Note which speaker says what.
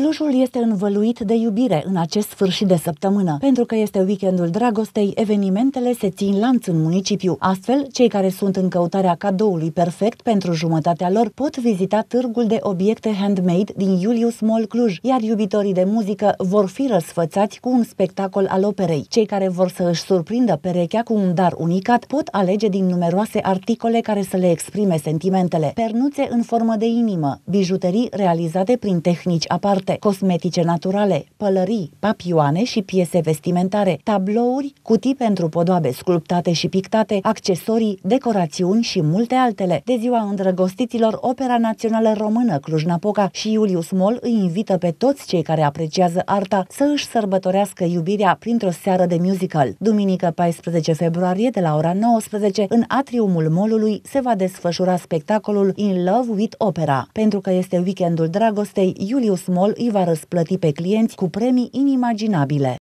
Speaker 1: Clujul este învăluit de iubire în acest sfârșit de săptămână. Pentru că este weekendul dragostei, evenimentele se țin lanț în municipiu. Astfel, cei care sunt în căutarea cadoului perfect pentru jumătatea lor pot vizita târgul de obiecte handmade din Julius Mall Cluj, iar iubitorii de muzică vor fi răsfățați cu un spectacol al operei. Cei care vor să își surprindă perechea cu un dar unicat pot alege din numeroase articole care să le exprime sentimentele. Pernuțe în formă de inimă, bijuterii realizate prin tehnici aparte, multe, cosmetice naturale, pălării, papioane și piese vestimentare, tablouri, cutii pentru podoabe sculptate și pictate, accesorii, decorațiuni și multe altele. De ziua îndrăgostiților, Opera Națională Română Cluj-Napoca și Iulius Mol îi invită pe toți cei care apreciază arta să își sărbătorească iubirea printr-o seară de musical. Duminică 14 februarie de la ora 19 în atriumul molului se va desfășura spectacolul In Love with Opera. Pentru că este weekendul dragostei, Julius Mol îi va răsplăti pe clienți cu premii inimaginabile.